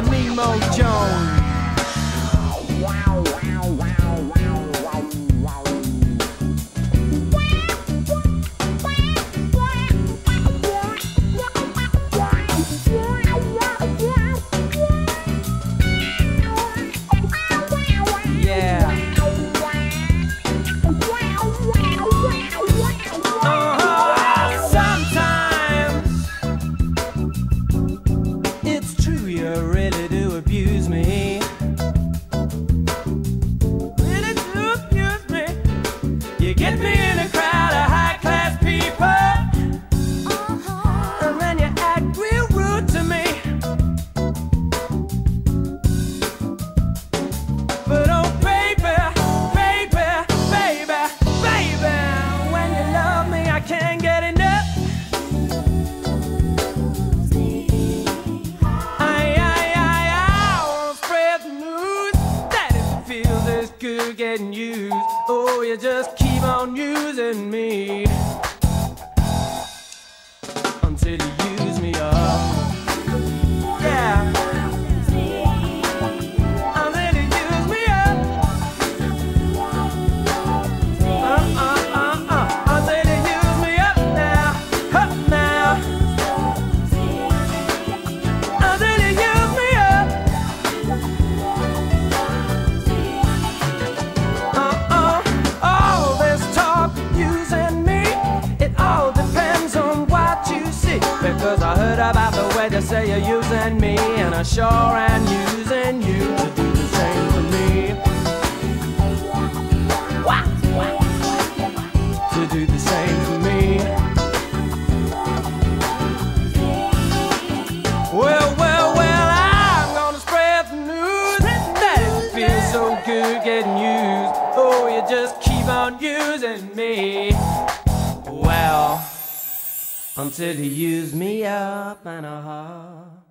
Nemo Jones. You just keep on using me. Until you use me Because I heard about the way they say you're using me, and I sure am using you to do the same for me. Wah, wah. To do the same for me. Well, well, well, I'm gonna spread the news that it feels so good getting used. Oh, you just keep on using me. Until you use me up and a half.